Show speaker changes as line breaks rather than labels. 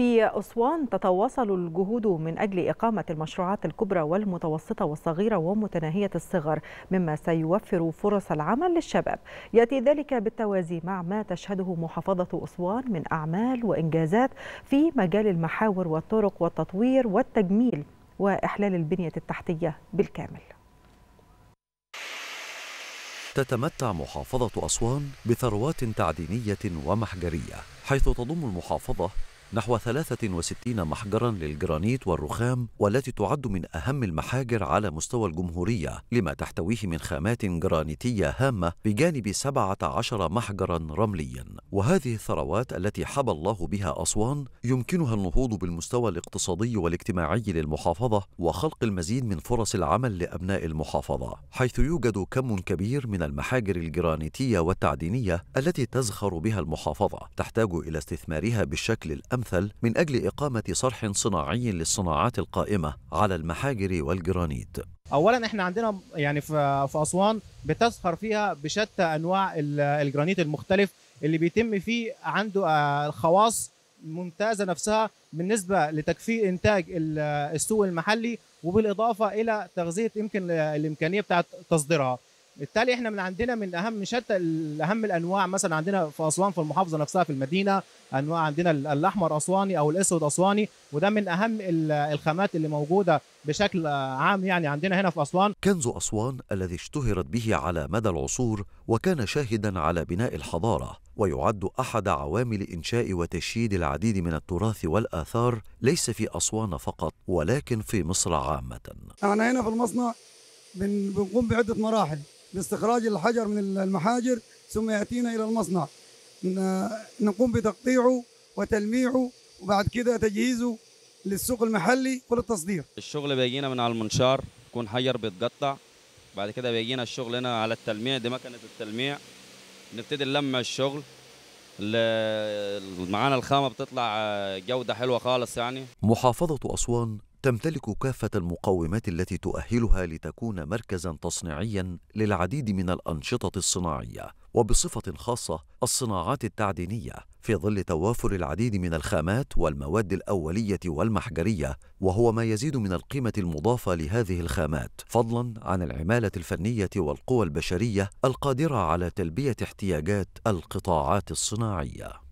في أسوان تتواصل الجهود من أجل إقامة المشروعات الكبرى والمتوسطة والصغيرة ومتناهية الصغر مما سيوفر فرص العمل للشباب. يأتي ذلك بالتوازي مع ما تشهده محافظة أسوان من أعمال وإنجازات في مجال المحاور والطرق والتطوير والتجميل وإحلال البنية التحتية بالكامل.
تتمتع محافظة أسوان بثروات تعدينية ومحجرية حيث تضم المحافظة نحو 63 محجرا للجرانيت والرخام والتي تعد من أهم المحاجر على مستوى الجمهورية لما تحتويه من خامات جرانيتية هامة بجانب 17 محجرا رمليا. وهذه الثروات التي حبى الله بها أسوان يمكنها النهوض بالمستوى الاقتصادي والاجتماعي للمحافظة وخلق المزيد من فرص العمل لأبناء المحافظة حيث يوجد كم كبير من المحاجر الجرانيتية والتعدينية التي تزخر بها المحافظة تحتاج إلى استثمارها بالشكل الأمثل الأمثل من أجل إقامة صرح صناعي للصناعات القائمة على المحاجر والجرانيت.
اولا إحنا عندنا يعني في أسوان بتزخر فيها بشتى أنواع الجرانيت المختلف اللي بيتم فيه عنده خواص ممتازة نفسها بالنسبة لتكفير إنتاج السوق المحلي وبالإضافة إلى تغذية يمكن الإمكانية بتاعه تصديرها. بالتالي إحنا من عندنا من أهم شتى أهم الأنواع مثلا عندنا في أسوان في المحافظة نفسها في المدينة أنواع عندنا الأحمر أسواني أو الأسود أسواني وده من أهم الخامات اللي موجودة بشكل عام يعني عندنا هنا في أسوان
كنز أسوان الذي اشتهرت به على مدى العصور وكان شاهدا على بناء الحضارة ويعد أحد عوامل إنشاء وتشييد العديد من التراث والآثار ليس في أسوان فقط ولكن في مصر عامة.
إحنا هنا في المصنع بنقوم بعدة مراحل باستخراج الحجر من المحاجر ثم يأتينا إلى المصنع. نقوم بتقطيعه وتلميعه وبعد كده تجهيزه للسوق المحلي وللتصدير
الشغل بيجينا من على المنشار يكون حجر بيتقطع. بعد كده بيجينا الشغل هنا على التلميع دي مكنة التلميع. نبتدي نلمع الشغل. معانا الخامه بتطلع جودة حلوة خالص يعني.
محافظة أسوان تمتلك كافة المقومات التي تؤهلها لتكون مركزا تصنيعيا للعديد من الأنشطة الصناعية وبصفة خاصة الصناعات التعدينية في ظل توافر العديد من الخامات والمواد الأولية والمحجرية وهو ما يزيد من القيمة المضافة لهذه الخامات فضلا عن العمالة الفنية والقوى البشرية القادرة على تلبية احتياجات القطاعات الصناعية.